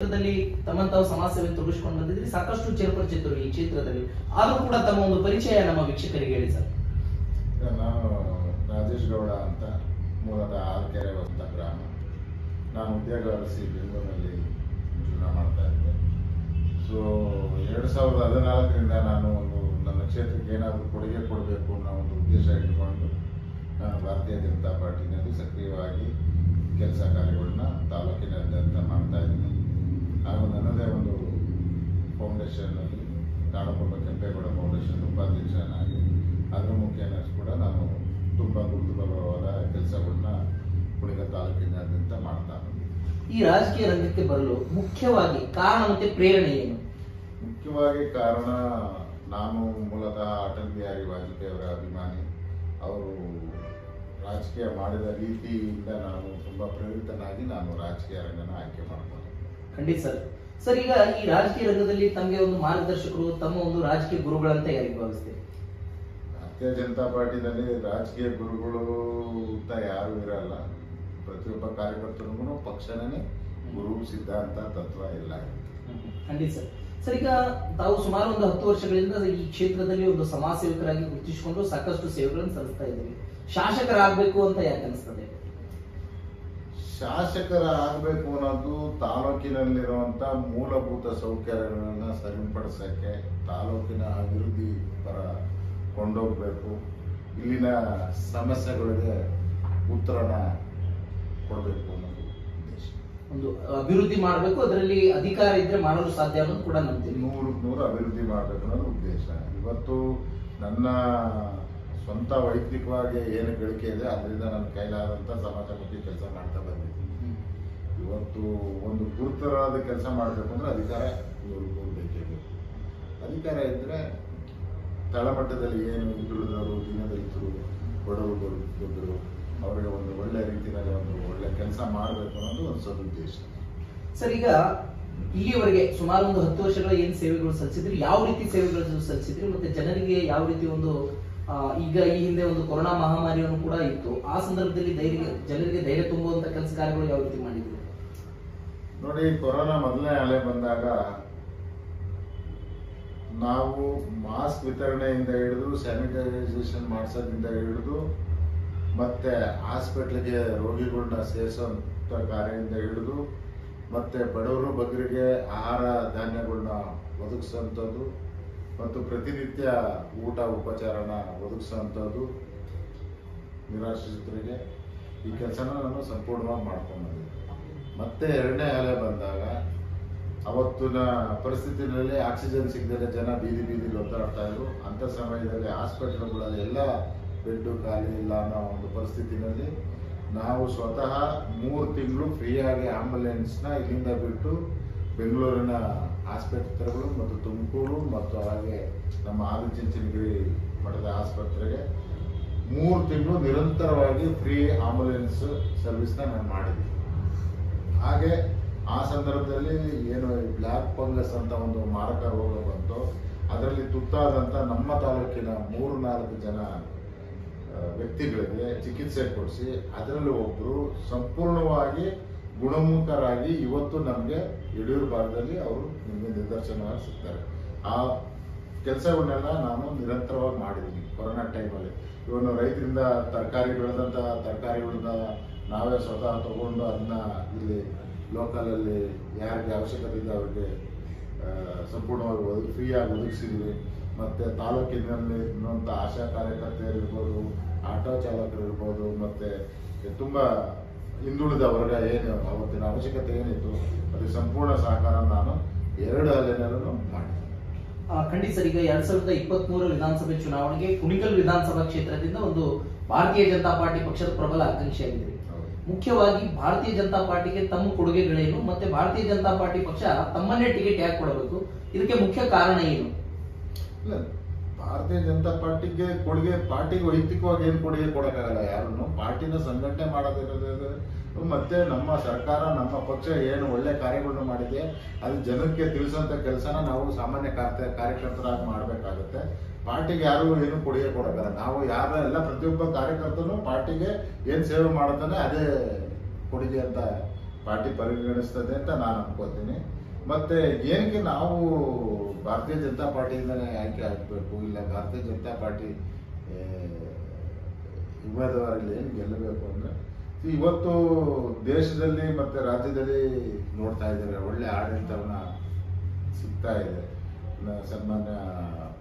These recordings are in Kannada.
ಕ್ಷೇತ್ರದಲ್ಲಿ ತಮ್ಮನ್ನು ತಾವು ಸಮಾಜ ಬಂದಿದ್ರಿ, ಸಾಕಷ್ಟು ಚಿರಪರಿಚಿತರು ಈ ಕ್ಷೇತ್ರದಲ್ಲಿ. ಆದರೂ ಕೂಡ ತಮ್ಮ ಒಂದು ಪರಿಚಯ ನಮ್ಮ ವೀಕ್ಷಕರಿಗೆ ಹೇಳಿ ಸರ್. ನಾನು ರಾಜೇಶ್ ಗೌಡ ಅಂತ, ಮೂಲತಃ ಆಲ್ಕೆರೆ ಅಂತ ಗ್ರಾಮ. ನಾನು ಉದ್ಯೋಗ ಅರಸಿ ಬೆಂಗಳೂರಿನಲ್ಲಿ ಜೀವನ ಮಾಡ್ತಾ ಇದ್ದೆ. ಸೊ ಎರಡು ಸಾವಿರದ ಹದಿನಾಲ್ಕರಿಂದ ನಾನು ಒಂದು ನನ್ನ ಕ್ಷೇತ್ರಕ್ಕೆ ಏನಾದರೂ ಕೊಡುಗೆ ಕೊಡಬೇಕು ಅನ್ನೋ ಒಂದು ಉದ್ದೇಶ ಇಟ್ಕೊಂಡು ನಾನು ಭಾರತೀಯ ಜನತಾ ಪಾರ್ಟಿನಲ್ಲಿ ಸಕ್ರಿಯವಾಗಿ ಕೆಲಸ ಕಾರ್ಯಗಳನ್ನ ತಾಲೂಕಿನಾದ್ಯಂತ ಮಾಡ್ತಾ ಇದ್ದೀನಿ. ಹಾಗೂ ನನ್ನದೇ ಒಂದು ಫೌಂಡೇಶನ್ನಲ್ಲಿ ಕಾಡಕೊಂಡ ಕೆಂಪೇಗೌಡ ಫೌಂಡೇಶನ್ ಉಪಾಧ್ಯಕ್ಷನಾಗಿ ಅದರ ಮುಖೇನ ಕೂಡ ನಾನು ತುಂಬ ಗುರುತುಪರವಾದ ಕೆಲಸಗಳನ್ನ ಕುಣಿಗ ತಾಲೂಕಿನಾದ್ಯಂತ ಮಾಡ್ತಾ ಈ ರಾಜಕೀಯ ರಂಗಕ್ಕೆ ಬರಲು ಮುಖ್ಯವಾಗಿ ಕಾರಣ ಮತ್ತೆ ಪ್ರೇರಣೆ ಏನು? ಮುಖ್ಯವಾಗಿ ಕಾರಣ ನಾನು ಮೂಲತಃ ಅಟಲ್ ಬಿಹಾರಿ ವಾಜಪೇಯಿ ಅವರ ಅಭಿಮಾನಿ. ಅವರು ರಾಜಕೀಯ ಮಾಡಿದ ರೀತಿಯಿಂದ ನಾನು ತುಂಬ ಪ್ರೇರಿತನಾಗಿ ನಾನು ರಾಜಕೀಯ ರಂಗನ ಆಯ್ಕೆ ಮಾಡ್ಕೊಂಡೆ. ಖಂಡಿತ ಸರ್. ಸರ್ ಈಗ ಈ ರಾಜಕೀಯ ರಂಗದಲ್ಲಿ ತಮಗೆ ಒಂದು ಮಾರ್ಗದರ್ಶಕರು ತಮ್ಮ ಒಂದು ರಾಜಕೀಯ ಗುರುಗಳಂತ ಯಾರಿಗೆ ಭಾವಿಸ್ತೀರಿ? ಭಾರತೀಯ ಜನತಾ ಪಾರ್ಟಿನಲ್ಲಿ ರಾಜಕೀಯ ಗುರುಗಳು ಅಂತ ಯಾರು ಇರಲ್ಲ. ಪ್ರತಿಯೊಬ್ಬ ಕಾರ್ಯಕರ್ತರಿಗೂ ಪಕ್ಷನೇ ಗುರು ಸಿದ್ಧಾಂತ ತತ್ವ ಇಲ್ಲ ಖಂಡಿತ ಸರ್. ಸರ್ ಈಗ ತಾವು ಸುಮಾರು ಒಂದು ಹತ್ತು ವರ್ಷಗಳಿಂದ ಈ ಕ್ಷೇತ್ರದಲ್ಲಿ ಒಂದು ಸಮಾಜ ಸೇವಕರಾಗಿ ಗುರುತಿಸಿಕೊಂಡು ಸಾಕಷ್ಟು ಸೇವೆಗಳನ್ನು ಸಲ್ಲಿಸ್ತಾ ಇದ್ದೀವಿ ಶಾಸಕರಾಗಬೇಕು ಅಂತ ಯಾಕೆ ಅನಿಸ್ತದೆ? ಶಾಸಕರ ಆಗಬೇಕು ಅನ್ನೋದು ತಾಲೂಕಿನಲ್ಲಿರುವಂತ ಮೂಲಭೂತ ಸೌಕರ್ಯಗಳನ್ನ ಸರಿಪಡಿಸಕ್ಕೆ ತಾಲೂಕಿನ ಅಭಿವೃದ್ಧಿ ಪರ ಕೊಂಡೋಗ್ಬೇಕು. ಇಲ್ಲಿನ ಸಮಸ್ಯೆಗಳಿಗೆ ಉತ್ತರನ ಕೊಡಬೇಕು ಅನ್ನೋದು ಉದ್ದೇಶ. ಒಂದು ಅಭಿವೃದ್ಧಿ ಮಾಡಬೇಕು ಅದರಲ್ಲಿ ಅಧಿಕಾರ ಇದ್ರೆ ಮಾಡಲು ಸಾಧ್ಯ ಅನ್ನೋದು ಕೂಡ ನಂಬ್ತೀನಿ ನೂರಕ್ಕೆ ನೂರು ಅಭಿವೃದ್ಧಿ ಮಾಡಬೇಕು ಅನ್ನೋದು ಉದ್ದೇಶ. ಇವತ್ತು ನನ್ನ ಸ್ವಂತ ವೈಯಕ್ತಿಕವಾಗಿ ಏನು ಗಳಿಕೆ ಇದೆ ಅದರಿಂದ ನನ್ನ ಕೈಲಾದಂಥ ಸಮಾಜಮುಖಿ ಕೆಲಸ ಮಾಡ್ತಾ ಬಂದಿದ್ದೀನಿ. ಇವತ್ತು ಒಂದು ಗುರುತರಾದ ಕೆಲಸ ಮಾಡಬೇಕು ಅಂದ್ರೆ ಅಧಿಕಾರ ಇವ್ರಿಗೂ ಬೇಕೇ ಅಧಿಕಾರ ಇದ್ರೆ ತಳಮಟ್ಟದಲ್ಲಿ ಏನು ಹಿಂದುಳಿದವರು ದೀನದಲಿತರು ಬಡವರು ಬಂದರು, ಅವರಿಗೆ ಒಂದು ಒಳ್ಳೆ ರೀತಿಯಲ್ಲಿ ಒಂದು ಒಳ್ಳೆ ಕೆಲಸ ಮಾಡಬೇಕು ಅನ್ನೋದು ಒಂದು ಸದುದ್ದೇಶ ಸರ್, ಈಗ ಇಲ್ಲಿವರೆಗೆ ಸುಮಾರು ಒಂದು ಹತ್ತು ವರ್ಷಗಳ ಏನು ಸೇವೆಗಳು ಸಲ್ಲಿಸಿದ್ರಿ, ಯಾವ ರೀತಿ ಸೇವೆಗಳನ್ನು ಸಲ್ಲಿಸಿದ್ರಿ, ಮತ್ತೆ ಜನರಿಗೆ ಯಾವ ರೀತಿ ಒಂದು ಈಗ ಈ ಹಿಂದೆ ಒಂದು ಕೊರೋನಾ ಮಹಾಮಾರಿಯನ್ನು ಕೂಡ ಇತ್ತು. ಆ ಸಂದರ್ಭದಲ್ಲಿ ಧೈರ್ಯ, ಜನರಿಗೆ ಧೈರ್ಯ ತುಂಬುವಂತ ಕೆಲಸ ಕಾರ್ಯಗಳು ಯಾವ ರೀತಿ ಮಾಡಿದ್ರು? ನೋಡಿ, ಕೊರೋನಾ ಮೊದಲನೇ ಅಲೆ ಬಂದಾಗ ನಾವು ಮಾಸ್ಕ್ ವಿತರಣೆಯಿಂದ ಹಿಡಿದು ಸ್ಯಾನಿಟೈಸೇಷನ್ ಮಾಡಿಸೋದ್ರಿಂದ ಹಿಡಿದು, ಮತ್ತೆ ಹಾಸ್ಪಿಟ್ಲಿಗೆ ರೋಗಿಗಳನ್ನ ಸೇರಿಸೋಂಥ ಕಾರ್ಯದಿಂದ ಹಿಡಿದು, ಮತ್ತೆ ಬಡವರು ಬಗ್ಗರಿಗೆ ಆಹಾರ ಧಾನ್ಯಗಳನ್ನ ಒದಗಿಸೋಂಥದ್ದು ಮತ್ತು ಪ್ರತಿನಿತ್ಯ ಊಟ, ಉಪಚಾರನ ಒದಗಿಸೋಂಥದ್ದು ನಿರಾಶ್ರಿತರಿಗೆ. ಈ ಕೆಲಸನ ನಾನು ಸಂಪೂರ್ಣವಾಗಿ ಮಾಡ್ಕೊಂಡು ಮತ್ತೆ ಎರಡನೇ ಅಲೆ ಬಂದಾಗ ಅವತ್ತಿನ ಪರಿಸ್ಥಿತಿನಲ್ಲಿ ಆಕ್ಸಿಜನ್ ಸಿಗದೆ ಜನ ಬೀದಿ ಬೀದಿಲಿ ಒದ್ದಾಡ್ತಾ ಇದ್ರು. ಅಂಥ ಸಮಯದಲ್ಲಿ ಹಾಸ್ಪಿಟಲ್ಗಳಲ್ಲಿ ಎಲ್ಲ ಬೆಡ್ಡು, ಖಾಲಿ ಇಲ್ಲ ಅನ್ನೋ ಒಂದು ಪರಿಸ್ಥಿತಿನಲ್ಲಿ ನಾವು ಸ್ವತಃ ಮೂರು ತಿಂಗಳು ಫ್ರೀಯಾಗಿ ಆಂಬುಲೆನ್ಸ್ನ ಇಲ್ಲಿಂದ ಬಿಟ್ಟು ಬೆಂಗಳೂರಿನ ಆಸ್ಪತ್ರೆಗಳು ಮತ್ತು ತುಮಕೂರು ಮತ್ತು ಹಾಗೆ ನಮ್ಮ ಆದಿಚುಂಚನಗಿರಿ ಮಠದ ಆಸ್ಪತ್ರೆಗೆ ಮೂರು ತಿಂಗಳು ನಿರಂತರವಾಗಿ ಫ್ರೀ ಆಂಬುಲೆನ್ಸ್ ಸರ್ವಿಸ್ನ ನಾನು ಮಾಡಿದ್ವಿ. ಹಾಗೆ ಆ ಸಂದರ್ಭದಲ್ಲಿ ಏನು ಬ್ಲ್ಯಾಕ್ ಫಂಗಸ್ ಅಂತ ಒಂದು ಮಾರಕ ರೋಗ ಬಂತು. ಅದರಲ್ಲಿ ತುತ್ತಾದಂಥ ನಮ್ಮ ತಾಲೂಕಿನ ಮೂರು ನಾಲ್ಕು ಜನ ವ್ಯಕ್ತಿಗಳಿಗೆ ಚಿಕಿತ್ಸೆ ಕೊಡಿಸಿ ಅದರಲ್ಲಿ ಒಬ್ಬರು ಸಂಪೂರ್ಣವಾಗಿ ಗುಣಮುಖರಾಗಿ ಇವತ್ತು ನಮಗೆ ಯಡಿಯೂರು ಭಾಗದಲ್ಲಿ ಅವರು ನಿಮಗೆ ನಿದರ್ಶನ ಸಿಗ್ತಾರೆ. ಆ ಕೆಲಸಗಳನ್ನೆಲ್ಲ ನಾನು ನಿರಂತರವಾಗಿ ಮಾಡಿದ್ದೀನಿ ಕೊರೋನಾ ಟೈಮಲ್ಲಿ. ಇವನು ರೈತರಿಂದ ತರಕಾರಿ ಬೆಳೆದಂಥ ತರಕಾರಿಗಳನ್ನ ನಾವೇ ಸ್ವತಃ ತಗೊಂಡು ಅದನ್ನ ಇಲ್ಲಿ ಲೋಕಲಲ್ಲಿ ಯಾರಿಗೆ ಅವಶ್ಯಕತೆ ಇದೆ ಅವ್ರಿಗೆ ಸಂಪೂರ್ಣವಾಗಿ ಒದಗಿ ಫ್ರೀಯಾಗಿ ಒದಗಿಸಿದ್ವಿ ಮತ್ತೆ ತಾಲೂಕಿನಲ್ಲಿ ಇರುವಂಥ ಆಶಾ ಕಾರ್ಯಕರ್ತೆಯರಿರ್ಬೋದು, ಆಟೋ ಚಾಲಕರು ಇರ್ಬೋದು ಮತ್ತೆ ತುಂಬಾ ಹಿಂದುಳಿದ ವರ್ಗ ಏನು ಅವತ್ತಿನ ಅವಶ್ಯಕತೆ ಏನಿತ್ತು ಅದಕ್ಕೆ ಸಂಪೂರ್ಣ ಸಹಕಾರ ನಾನು ಎರಡು ಅಲೆನಲ್ಲೂ ಮಾಡಿದೆ. ಆ, ಖಂಡಿತ ಸರ್ ಈಗ ಎರಡ್ ಸಾವಿರದ ಇಪ್ಪತ್ತ್ ಮೂರು ವಿಧಾನಸಭೆ ಚುನಾವಣೆಗೆ ಕುಣಿಗಲ್ ವಿಧಾನಸಭಾ ಕ್ಷೇತ್ರದಿಂದ ಒಂದು ಭಾರತೀಯ ಜನತಾ ಪಾರ್ಟಿ ಪಕ್ಷದ ಪ್ರಬಲ ಆಕಾಂಕ್ಷೆಯಾಗಿದೆ. ಮುಖ್ಯವಾಗಿ ಭಾರತೀಯ ಜನತಾ ಪಾರ್ಟಿಗೆ ತಮ್ಮ ಕೊಡುಗೆಗಳೇನು ಮತ್ತೆ ಭಾರತೀಯ ಜನತಾ ಪಾರ್ಟಿ ಪಕ್ಷ ತಮ್ಮನ್ನೇ ಟಿಕೆಟ್ ಯಾಕೆ ಕೊಡಬೇಕು? ಇದಕ್ಕೆ ಮುಖ್ಯ ಕಾರಣ ಏನು? ಭಾರತೀಯ ಜನತಾ ಪಾರ್ಟಿಗೆ ಕೊಡುಗೆ, ಪಾರ್ಟಿಗೆ ವೈಯಕ್ತಿಕವಾಗಿ ಏನು ಕೊಡುಗೆ ಕೊಡೋಕ್ಕಾಗಲ್ಲ, ಯಾರನ್ನು? ಪಾರ್ಟಿನ ಸಂಘಟನೆ ಮಾಡೋದಿರೋದು ಮತ್ತೆ ನಮ್ಮ ಸರ್ಕಾರ, ನಮ್ಮ ಪಕ್ಷ ಏನು ಒಳ್ಳೆ ಕಾರ್ಯಗಳನ್ನು ಮಾಡಿದೆ, ಅದು ಜನಕ್ಕೆ ತಿಳಿಸೋಂಥ ಕೆಲಸನ ನಾವು ಸಾಮಾನ್ಯ ಕಾರ್ಯ, ಕಾರ್ಯಕರ್ತರಾಗಿ ಮಾಡಬೇಕಾಗುತ್ತೆ. ಪಾರ್ಟಿಗೆ ಯಾರು ಏನು ಕೊಡುಗೆ ಕೊಡೋಕ್ಕಲ್ಲ ನಾವು ಯಾರ ಎಲ್ಲ ಪ್ರತಿಯೊಬ್ಬ ಕಾರ್ಯಕರ್ತನು ಪಾರ್ಟಿಗೆ ಏನು ಸೇವೆ ಮಾಡುತ್ತಾನೆ, ಅದೇ ಕೊಡುಗೆ ಅಂತ ಪಾರ್ಟಿ ಪರಿಗಣಿಸ್ತದೆ ಅಂತ ನಾನು ಅನ್ಕೋತೀನಿ ಮತ್ತೆ ಏನಕ್ಕೆ ನಾವು ಭಾರತೀಯ ಜನತಾ ಪಾರ್ಟಿಯಿಂದನೇ ಆಯ್ಕೆ ಆಗಬೇಕು? ಇಲ್ಲ ಭಾರತೀಯ ಜನತಾ ಪಾರ್ಟಿ ಉಮೇದುವಾರಲ್ಲಿ ಏನು ಗೆಲ್ಲಬೇಕು ಅಂದರೆ? ಇವತ್ತು ದೇಶದಲ್ಲಿ ಮತ್ತು ರಾಜ್ಯದಲ್ಲಿ ನೋಡ್ತಾ ಇದ್ದಾರೆ, ಒಳ್ಳೆ ಆಡಳಿತವನ್ನು ಸಿಗ್ತಾ ಇದೆ. ಸನ್ಮಾನ್ಯ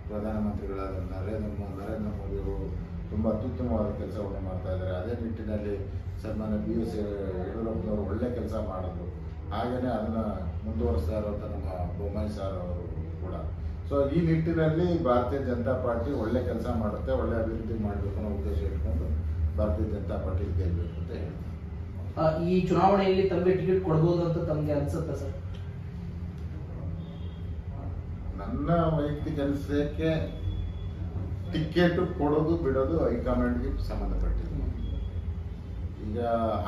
ಪ್ರಧಾನಮಂತ್ರಿಗಳಾದ ನರೇಂದ್ರ ಮೋ- ನರೇಂದ್ರ ಮೋದಿ ಅವರು ತುಂಬಾ ಅತ್ಯುತ್ತಮವಾದ ಕೆಲಸವನ್ನು ಮಾಡ್ತಾ ಇದ್ದಾರೆ. ಅದೇ ನಿಟ್ಟಿನಲ್ಲಿ ಸನ್ಮಾನ್ಯ ಬಿ ಎಸ್ ಯಡಿಯೂರಪ್ಪನವರು ಒಳ್ಳೆ ಕೆಲಸ ಮಾಡಿದ್ರು. ಹಾಗೇನೆ ಅದನ್ನ ಮುಂದುವರಿಸ್ತಾ ಇರುವಂತ ನಮ್ಮ ಬೊಮ್ಮಾಯಿ ಸರ್ ಅವರು ಕೂಡ. ಸೊ ಈ ನಿಟ್ಟಿನಲ್ಲಿ ಭಾರತೀಯ ಜನತಾ ಪಾರ್ಟಿ ಒಳ್ಳೆ ಕೆಲಸ ಮಾಡುತ್ತೆ ಒಳ್ಳೆ ಅಭಿವೃದ್ಧಿ ಮಾಡಬೇಕು ಅನ್ನೋ ಉದ್ದೇಶ ಇಟ್ಕೊಂಡು ಭಾರತೀಯ ಜನತಾ ಪಾರ್ಟಿ ಗೆಲ್ಲಬೇಕು ಅಂತ ಹೇಳ್ತೀನಿ. ಈ ಚುನಾವಣೆಯಲ್ಲಿ ತಮಗೆ ಟಿಕೆಟ್ ಕೊಡ್ಬೋದು ಅಂತ ತಮಗೆ ಅನ್ಸುತ್ತೆ ಸರ್? ನನ್ನ ವೈಯಕ್ತಿಕ ಅನಿಸಿಕೆ ಟಿಕೆಟ್ ಕೊಡೋದು ಬಿಡೋದು ಹೈಕಮಾಂಡ್ಗೆ ಸಂಬಂಧಪಟ್ಟಿದೆ. ಈಗ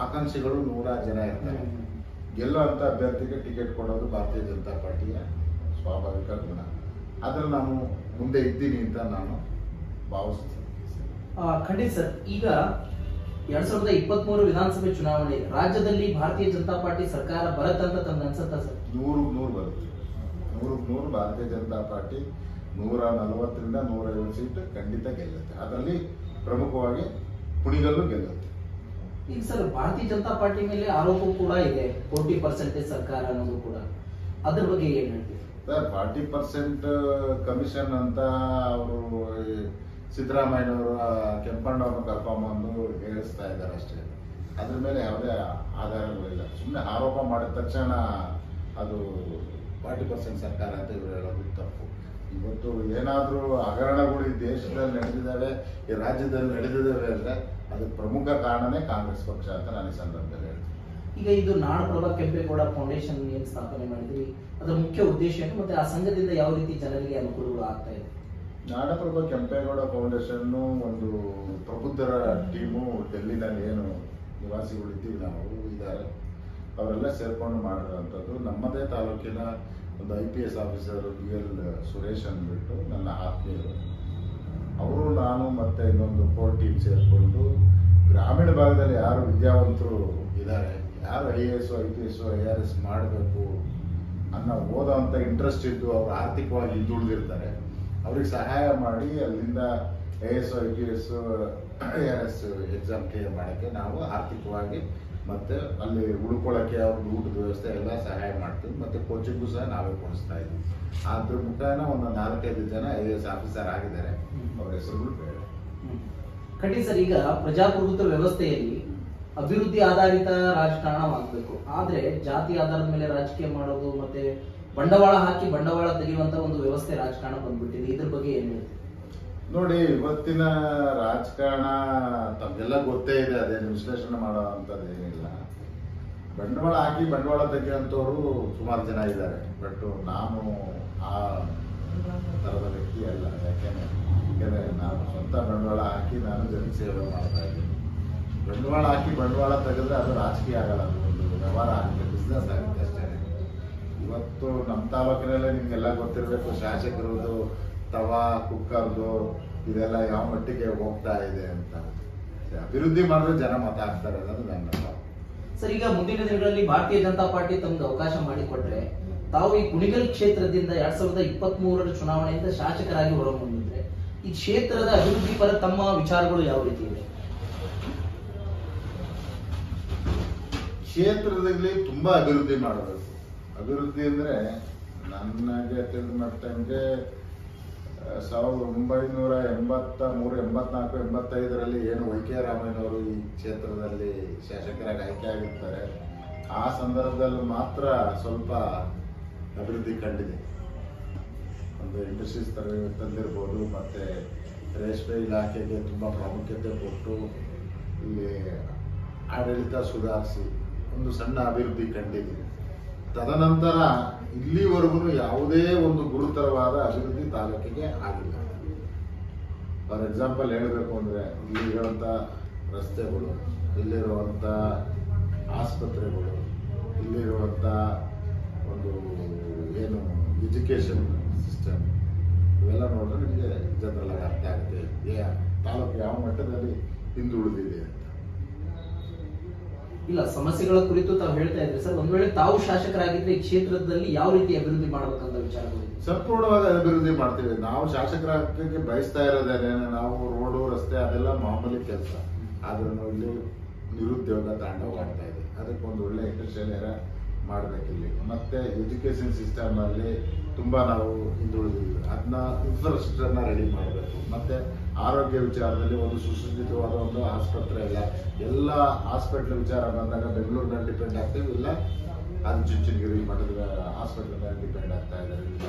ಆಕಾಂಕ್ಷಿಗಳು ನೂರಾರು ಜನ ಇರ್ತಾರೆ. ಗೆಲ್ಲುವಂತ ಅಭ್ಯರ್ಥಿಗೆ ಟಿಕೆಟ್ ಕೊಡೋದು ಭಾರತೀಯ ಜನತಾ ಪಾರ್ಟಿಯ ಸ್ವಾಭಾವಿಕ ಗುಣ. ಅದ್ರಲ್ಲಿ ನಾನು ಮುಂದೆ ಇದ್ದೀನಿ ಅಂತ ನಾನು ಭಾವಿಸ್ತೀನಿ. ಖಂಡಿತ ಸರ್. ಈಗ ಎರಡ್ ಸಾವಿರದ ಇಪ್ಪತ್ತ್ ಮೂರು ವಿಧಾನಸಭೆ ಚುನಾವಣೆ. ರಾಜ್ಯದಲ್ಲಿ ಭಾರತೀಯ ಜನತಾ ಪಾರ್ಟಿ ಸರ್ಕಾರ ಬರುತ್ತಂತ ತಮ್ಗೆ ಅನ್ಸುತ್ತಾ ಸರ್? ನೂರು ನೂರು ಬರುತ್ತೆ. ನೂರಕ್ಕೆ ನೂರು ಭಾರತೀಯ ಜನತಾ ಪಾರ್ಟಿ ನೂರ ನಲವತ್ತರಿಂದ ನೂರೈವತ್ತು ಸೀಟ್ ಖಂಡಿತ ಗೆಲ್ಲುತ್ತೆ. ಅದರಲ್ಲಿ ಪ್ರಮುಖವಾಗಿ ಕುಣಿಗಲ್ಲು ಗೆಲ್ಲುತ್ತೆ. ಈಗ ಸರ್ ಭಾರತೀಯ ಜನತಾ ಪಾರ್ಟಿ ಮೇಲೆ ಆರೋಪ ಕೂಡ ಇದೆ, ಫೋರ್ಟಿ ಪರ್ಸೆಂಟೇಜ್ ಸರ್ಕಾರ ಅನ್ನೋದು ಕೂಡ. ಅದ್ರ ಬಗ್ಗೆ ಏನ್ ಹೇಳ್ತೀವಿ ಸರ್, ಫಾರ್ಟಿ ಪರ್ಸೆಂಟ್ ಕಮಿಷನ್ ಅಂತ ಅವರು ಸಿದ್ದರಾಮಯ್ಯನವರು, ಕೆಂಪಣ್ಣವ್ರನ್ನ ಕರ್ಕೊಂಬಂದು ಹೇಳಿಸ್ತಾ ಇದ್ದಾರೆ ಅಷ್ಟೇ. ಅದ್ರ ಮೇಲೆ ಯಾವುದೇ ಆಧಾರಗಳಿಲ್ಲ ಸುಮ್ಮನೆ ಆರೋಪ ಮಾಡಿದ ತಕ್ಷಣ ಅದು ಫಾರ್ಟಿ ಪರ್ಸೆಂಟ್ ಸರ್ಕಾರ ಅಂತ ಇವರು ಹೇಳೋದು ತಪ್ಪು. ಇವತ್ತು ಏನಾದರೂ ಹಗರಣಗಳು ಈ ದೇಶದಲ್ಲಿ ನಡೆದಿದ್ದಾವೆ, ಈ ರಾಜ್ಯದಲ್ಲಿ ನಡೆದಿದ್ದಾವೆ ಅಂದ್ರೆ ಅದಕ್ಕೆ ಪ್ರಮುಖ ಕಾರಣನೇ ಕಾಂಗ್ರೆಸ್ ಪಕ್ಷ ಅಂತ ನಾನು ಈ ಸಂದರ್ಭದಲ್ಲಿ ಹೇಳ್ತೀನಿ. ಈಗ ಇದು ನಾಡಪ್ರಭ ಕೆಂಪೇಗೌಡ ಫೌಂಡೇಶನ್ ಏನು ಸ್ಥಾಪನೆ ಮಾಡಿದ್ರಿ? ಅದರ ಮುಖ್ಯ ಉದ್ದೇಶ ಏನು? ಮತ್ತೆ ಆ ಸಂಘದಿಂದ ಯಾವ ರೀತಿ ಜನರಿಗೆ ಅನುಕೂಲಗಳು ಆಗ್ತಾ ಇದೆ? ನಾಡಪ್ರಭ ಕೆಂಪೇಗೌಡ ಫೌಂಡೇಶನ್ ಒಂದು ಪ್ರಬುದ್ಧರ ಟೀಮು ಡೆಲ್ಲಿನಲ್ಲಿ ಏನು ನಿವಾಸಿಗಳು ಇದ್ದೀವಿ ನಾವು ಇದ್ದಾರೆ. ಅವರೆಲ್ಲ ಸೇರ್ಕೊಂಡು ಮಾಡಿರೋಂಥದ್ದು ನಮ್ಮದೇ ತಾಲೂಕಿನ ಒಂದು I P S officer B L Suresh ಅಂದ್ಬಿಟ್ಟು ನನ್ನ ಆತ್ಮೀಯರು. ಅವರು, ನಾನು ಮತ್ತೆ ಇನ್ನೊಂದು ಕೋರ್ ಟೀಮ್ ಸೇರಿಕೊಂಡು ಗ್ರಾಮೀಣ ಭಾಗದಲ್ಲಿ ಯಾರು ವಿದ್ಯಾವಂತರು ಇದ್ದಾರೆ, ಯಾರು I A S I P S I R S ಮಾಡಬೇಕು ಅನ್ನೋ ಓದೋಂಥ ಇಂಟ್ರೆಸ್ಟ್ ಇದ್ದು ಅವರು ಆರ್ಥಿಕವಾಗಿ ಹಿಂದುಳಿದಿರ್ತಾರೆ ಅವ್ರಿಗೆ ಸಹಾಯ ಮಾಡಿ ಅಲ್ಲಿಂದ I S I P S I R S exam clear ಮಾಡೋಕ್ಕೆ ನಾವು ಆರ್ಥಿಕವಾಗಿ ಮತ್ತೆ ಅಲ್ಲಿ ಉಳ್ಕೊಳ್ಳೋಕ್ಕೆ ಅವ್ರದ್ದು ಊಟದ ವ್ಯವಸ್ಥೆ ಎಲ್ಲ ಸಹಾಯ ಮಾಡ್ತೀವಿ ಮತ್ತೆ ಕೋಚಿಂಗು ಸಹ ನಾವೇ ಕೊಡಿಸ್ತಾ ಇದ್ವಿ ಅದ್ರ ಮುಖಾನ ಒಂದು ನಾಲ್ಕೈದು ಜನ ಐ ಎಸ್ ಆಫೀಸರ್ ಆಗಿದ್ದಾರೆ. ಅವ್ರ ಹೆಸರುಗಳು ಬೇಡ. ಖಂಡಿತ ಸರ್ ಈಗ ಪ್ರಜಾಪ್ರಭುತ್ವ ವ್ಯವಸ್ಥೆಯಲ್ಲಿ ಅಭಿವೃದ್ಧಿ ಆಧಾರಿತ ರಾಜಕಾರಣವಾಗಬೇಕು. ಆದ್ರೆ ಜಾತಿ ಆಧಾರದ ಮೇಲೆ ರಾಜಕೀಯ ಮಾಡೋದು ಮತ್ತೆ ಬಂಡವಾಳ ಹಾಕಿ ಬಂಡವಾಳ ತೆಗೆಯುವಂತ ಒಂದು ವ್ಯವಸ್ಥೆ ರಾಜಕಾರಣ ಬಂದ್ಬಿಟ್ಟಿದೆ. ಇದ್ರ ಬಗ್ಗೆ ಏನ್ ಹೇಳ್ತೀವಿ ನೋಡಿ, ಇವತ್ತಿನ ರಾಜಕಾರಣ ತಮಗೆಲ್ಲ ಗೊತ್ತೇ ಇದೆ, ಅದೇನು ವಿಶ್ಲೇಷಣೆ ಮಾಡೋ ಅಂಥದ್ದು ಏನಿಲ್ಲ. ಬಂಡವಾಳ ಹಾಕಿ ಬಂಡವಾಳ ತೆಗೆಯುವಂಥವ್ರು ಸುಮಾರು ಜನ ಇದ್ದಾರೆ. ಬಟ್ ನಾನು ಆ ಥರದ ವ್ಯಕ್ತಿ ಅಲ್ಲ. ಯಾಕೆಂದ್ರೆ ಯಾಕೆಂದ್ರೆ ನಾನು ಸ್ವಂತ ಬಂಡವಾಳ ಹಾಕಿ ನಾನು ಜನ ಸೇವೆ ಮಾಡ್ತಾ ಇದ್ದೀನಿ. ಬಂಡವಾಳ ಹಾಕಿ ಬಂಡವಾಳ ತೆಗೆದ್ರೆ ಅದು ರಾಜಕೀಯ ಆಗಲ್ಲ, ಅದು ಒಂದು ವ್ಯವಹಾರ ಆಗುತ್ತೆ ಬಿಸ್ನೆಸ್ ಆಗುತ್ತೆ ಅಷ್ಟೇ. ಇವತ್ತು ನಮ್ಮ ತಾಲೂಕಿನಲ್ಲೇ ನಿಮ್ಗೆಲ್ಲ ಗೊತ್ತಿರಬೇಕು ಶಾಸಕರದು ತವಾ ಕುಕ್ಕರ್ದು ಇದೆಲ್ಲ ಯಾವ ಮಟ್ಟಿಗೆ ಹೋಗ್ತಾ ಇದೆ ಅಂತ. ಅಭಿವೃದ್ಧಿ ಮಾಡಿದ್ರೆ ಜನ ಮತ ಹಾಕ್ತಾರೆ ಅನ್ನೋದು ನನ್ನ. ಸರ್ ಈಗ ಮುಂದಿನ ದಿನಗಳಲ್ಲಿ ಭಾರತೀಯ ಜನತಾ ಪಾರ್ಟಿ ತಮ್ಗೆ ಅವಕಾಶ ಮಾಡಿಕೊಟ್ರೆ ತಾವು ಈ ಕುಣಿಗಲ್ ಕ್ಷೇತ್ರದಿಂದ ಎರಡ್ ಸಾವಿರದ ಇಪ್ಪತ್ತ್ ಮೂರರ ಚುನಾವಣೆಯಿಂದ ಶಾಸಕರಾಗಿ ಹೊರಬಂದಿದ್ರೆ ಈ ಕ್ಷೇತ್ರದ ಅಭಿವೃದ್ಧಿ ಪರ ತಮ್ಮ ವಿಚಾರಗಳು ಯಾವ ರೀತಿ ಇದೆ ಕ್ಷೇತ್ರದಲ್ಲಿ ತುಂಬಾ ಅಭಿವೃದ್ಧಿ ಮಾಡಬೇಕು. ಅಭಿವೃದ್ಧಿ ಅಂದ್ರೆ ನನಗೆ ತಿಳಿದ ಮಟ್ಟಂಗೆ ಸಾವಿರದ ಒಂಬೈನೂರ ಎಂಬತ್ತ ಮೂರು, ಎಂಬತ್ನಾಲ್ಕು, ಎಂಬತ್ತೈದರಲ್ಲಿ ಏನು ವೈ ಕೆ ರಾಮಯ್ಯನವರು ಈ ಕ್ಷೇತ್ರದಲ್ಲಿ ಶಾಸಕರಾಗಿ ಆಯ್ಕೆ ಆಗಿರ್ತಾರೆ ಆ ಸಂದರ್ಭದಲ್ಲಿ ಮಾತ್ರ ಸ್ವಲ್ಪ ಅಭಿವೃದ್ಧಿ ಕಂಡಿದೆ. ಒಂದು ಇಂಡಸ್ಟ್ರೀಸ್ ತರ ತಂದಿರ್ಬೋದು, ಮತ್ತೆ ರೇಷ್ಮೆ ಇಲಾಖೆಗೆ ತುಂಬ ಪ್ರಾಮುಖ್ಯತೆ ಕೊಟ್ಟು ಇಲ್ಲಿ ಆಡಳಿತ ಸುಧಾರಿಸಿ ಒಂದು ಸಣ್ಣ ಅಭಿವೃದ್ಧಿ ಕಂಡಿದೆ. ತದನಂತರ ಇಲ್ಲಿವರೆಗೂ ಯಾವುದೇ ಒಂದು ಗುರುತರವಾದ ಅಭಿವೃದ್ಧಿ ತಾಲೂಕಿಗೆ ಆಗಿಲ್ಲ. ಫಾರ್ ಎಕ್ಸಾಂಪಲ್ ಹೇಳಬೇಕು ಅಂದ್ರೆ ಇಲ್ಲಿರುವಂಥ ರಸ್ತೆಗಳು, ಇಲ್ಲಿರುವಂತ ಆಸ್ಪತ್ರೆಗಳು, ಇಲ್ಲಿರುವಂತ ಒಂದು ಏನು ಎಜುಕೇಶನ್ ಸಿಸ್ಟಮ್ ಇವೆಲ್ಲ ನೋಡಿದ್ರೆ ನಿಮಗೆ ಜನರಲ್ ಆಗಿ ಅರ್ಥ ಆಗುತ್ತೆ. ತಾಲೂಕು ಯಾವ ಮಟ್ಟದಲ್ಲಿ ಹಿಂದುಳಿದಿದೆ ಅಂತ. ಇಲ್ಲ, ಸಮಸ್ಯೆಗಳ ಕುರಿತು ತಾವು ಹೇಳ್ತಾ ಇದ್ರಿ. ಸರ್, ಒಂದ್ ವೇಳೆ ತಾವು ಶಾಸಕರಾಗಿದ್ರೆ ಈ ಕ್ಷೇತ್ರದಲ್ಲಿ ಯಾವ ರೀತಿ ಅಭಿವೃದ್ಧಿ ಮಾಡಬೇಕಂತ ವಿಚಾರಗಳು ಸಂಪೂರ್ಣವಾದ ಅಭಿವೃದ್ಧಿ ಮಾಡ್ತೀವಿ. ನಾವು ಶಾಸಕರಾಗಕ್ಕೆ ಬಯಸ್ತಾ ಇರೋದೇ ನಾವು ರೋಡು, ರಸ್ತೆ, ಅದೆಲ್ಲ ಮಾಮೂಲಿ ಕೆಲಸ. ಆದ್ರೂ ಇಲ್ಲಿ ನಿರುದ್ಯೋಗ ತಾಂಡವಾಡ್ತಾ ಇದೆ. ಅದಕ್ಕೆ ಒಂದು ಒಳ್ಳೆ ಏರ ಮಾಡ್ಬೇಕಿಲ್ಲಿ. ಮತ್ತೆ ಎಜುಕೇಶನ್ ಸಿಸ್ಟಮ್ ಅಲ್ಲಿ ತುಂಬಾ ನಾವು ಹಿಂದುಳಿದಿದ್ವಿ ಅದನ್ನ ಇನ್ಫ್ರಾಸ್ಟ್ರಕ್ಚರ್ನ ರೆಡಿ ಮಾಡಬೇಕು. ಮತ್ತೆ ಆರೋಗ್ಯ ವಿಚಾರದಲ್ಲಿ ಒಂದು ಸುಸಜ್ಜಿತವಾದ ಒಂದು ಆಸ್ಪತ್ರೆ ಇಲ್ಲ. ಎಲ್ಲ ಹಾಸ್ಪಿಟ್ಲ್ ವಿಚಾರ ಬಂದಾಗ ಬೆಂಗಳೂರಿನಲ್ಲಿ ಡಿಪೆಂಡ್ ಆಗ್ತೀವಿ. ಇಲ್ಲ, ಅದು ಚುಂಚನಗಿರಿ ಮಠದ ಹಾಸ್ಪಿಟ್ಲ್ ಮೇಲೆ ಡಿಪೆಂಡ್ ಆಗ್ತಾ ಇದ್ದಾರೆ ಇಲ್ಲ,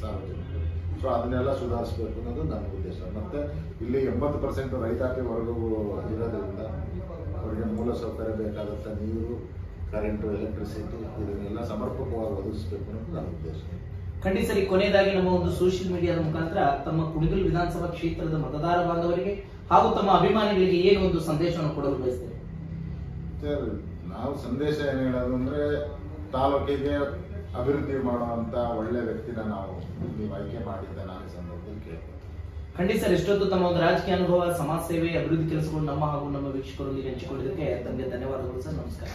ಸಾರ್ವಜನಿಕರು. ಸೊ ಅದನ್ನೆಲ್ಲ ಸುಧಾರಿಸಬೇಕು ಅನ್ನೋದು ನನ್ನ ಉದ್ದೇಶ. ಮತ್ತೆ ಇಲ್ಲಿ ಎಂಬತ್ತು ಪರ್ಸೆಂಟ್ ರೈತಾಪಿ ವರ್ಗವು ಇರೋದ್ರಿಂದ ಅವರಿಗೆ ಮೂಲ ಸೌಕರ್ಯ ಬೇಕಾದಂಥ ನೀರು, ಕರೆಂಟು ಎಲೆಕ್ಟ್ರಿಸಿಟಿ ಇದನ್ನೆಲ್ಲ ಸಮರ್ಪಕವಾಗಿ ಒದಗಿಸ್ಬೇಕು ಅನ್ನೋದು ನನ್ನ ಉದ್ದೇಶ. ಖಂಡಿತ ಸರಿ ಕೊನೆಯದಾಗಿ ನಮ್ಮ ಒಂದು ಸೋಷಿಯಲ್ ಮೀಡಿಯಾದ ಮುಖಾಂತರ ತಮ್ಮ ಕುಣಿಗಲ್ ವಿಧಾನಸಭಾ ಕ್ಷೇತ್ರದ ಮತದಾರ ಬಾಂಧವರಿಗೆ ಹಾಗೂ ತಮ್ಮ ಅಭಿಮಾನಿಗಳಿಗೆ ಏನು ಒಂದು ಸಂದೇಶವನ್ನು ಕೊಡಲು ಬಯಸ್ತೇನೆ ಸರ್ ನಾವು ಸಂದೇಶ ಏನು ಹೇಳೋದು ಅಂದ್ರೆ ತಾಲೂಕಿಗೆ ಅಭಿವೃದ್ಧಿ ಮಾಡುವಂತ ಒಳ್ಳೆ ವ್ಯಕ್ತಿನ ನಾವು ನೀವು ಆಯ್ಕೆ ಮಾಡಿದ್ದ ನಾನು ಸಂದರ್ಭದಲ್ಲಿ ಕೇಳ್ತೀನಿ. ಖಂಡಿತ ಸರ್ ಎಷ್ಟೊತ್ತು ತಮ್ಮ ಒಂದು ರಾಜಕೀಯ ಅನುಭವ ಸಮಾಜ ಸೇವೆ ಅಭಿವೃದ್ಧಿ ಕೆಲಸಗಳು ನಮ್ಮ ಹಾಗೂ ನಮ್ಮ ವೀಕ್ಷಕರೊಂದಿಗೆ ಹಂಚಿಕೊಂಡಿದ್ದಕ್ಕೆ ತಮಗೆ ಧನ್ಯವಾದಗಳು ಸರ್ ನಮಸ್ಕಾರ.